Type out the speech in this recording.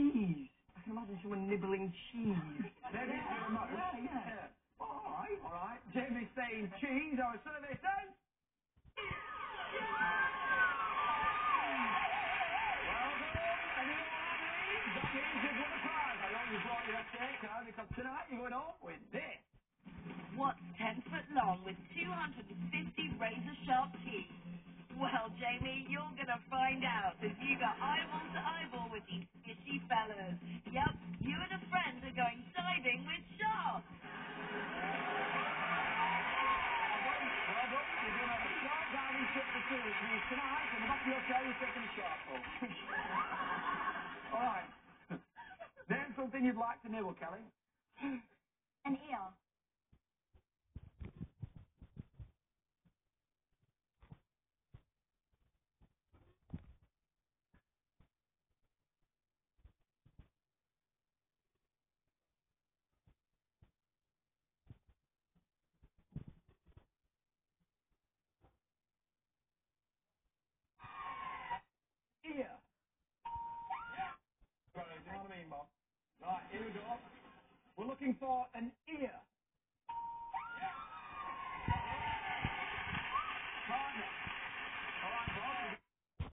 cheese. I can imagine someone nibbling cheese. Maybe it's your remote. Yeah, yeah. Yeah. All right, all right. Jamie's saying cheese. Our survey says. Well done. And you know what that means? That means you've won a prize. I hope you brought your estate card because tonight you're going home with this. What's 10 foot long with 250 razor sharp teeth? Well, Jamie, you're gonna find Yep, you and a friend are going diving with sharks. Well done. You're going a sharp diving trip for two, which means tonight in the back of your car you're taking a shark all right. Name something you'd like to nibble, Kelly. An eel. Right, here we go. We're looking for an ear.